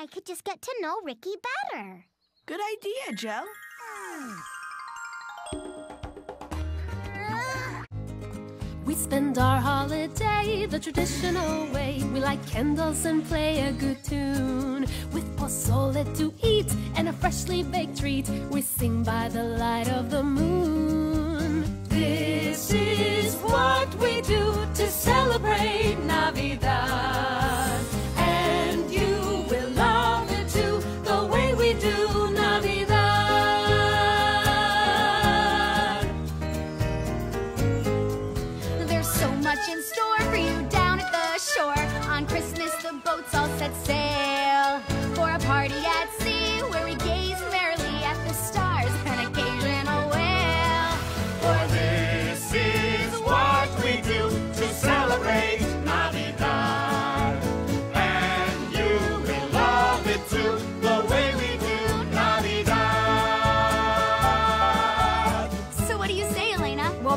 I could just get to know Ricky better. Good idea, Joe. We spend our holiday the traditional way. We light candles and play a good tune. With pozole to eat and a freshly baked treat, we sing by the light of the moon. This is what we do to celebrate Navidad. Party at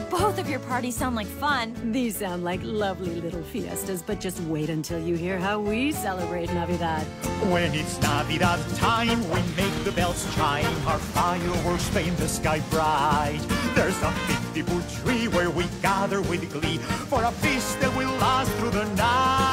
both of your parties sound like fun. These sound like lovely little fiestas, but just wait until you hear how we celebrate Navidad. When it's Navidad time, we make the bells chime. Our fireworks paint the sky bright. There's a 50 foot tree where we gather with glee for a feast that will last through the night.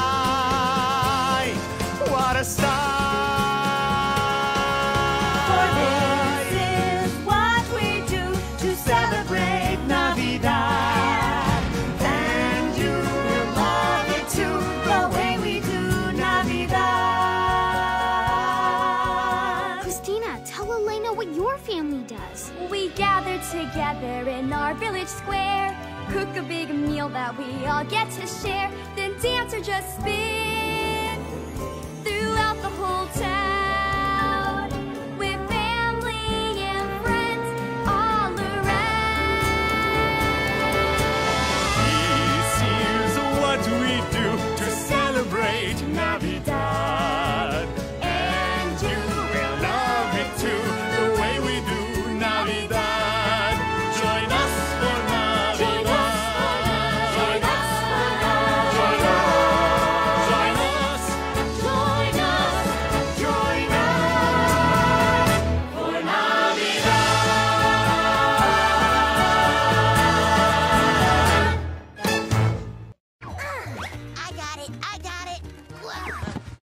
Tell Elena what your family does. We gather together in our village square, cook a big meal that we all get to share, then dance or just spin.